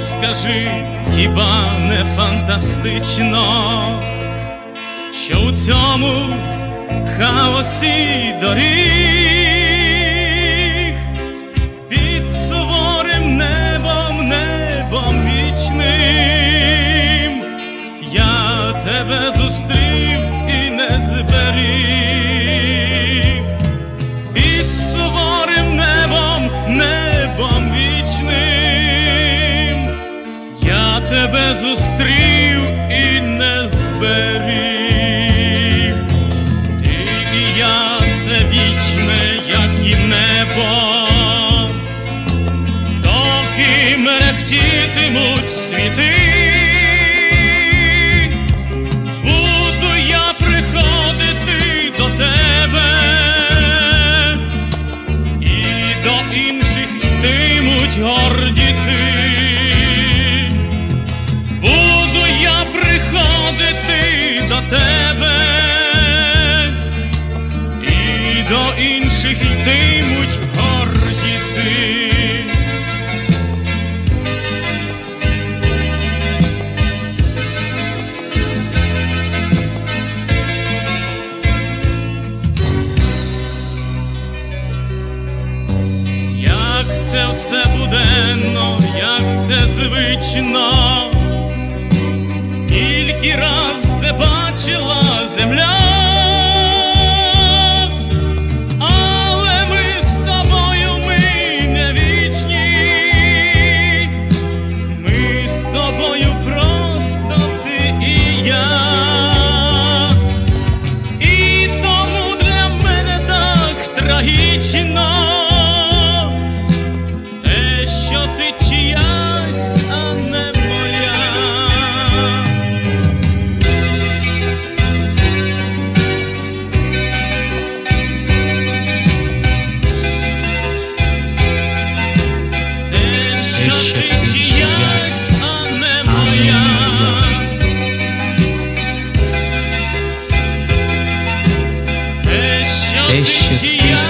скажи, хіба не фантастично, що у цьому хаосі доріг? дітимуть світи. це все буденно, як це звично, скільки раз це бачила земля. deixa-te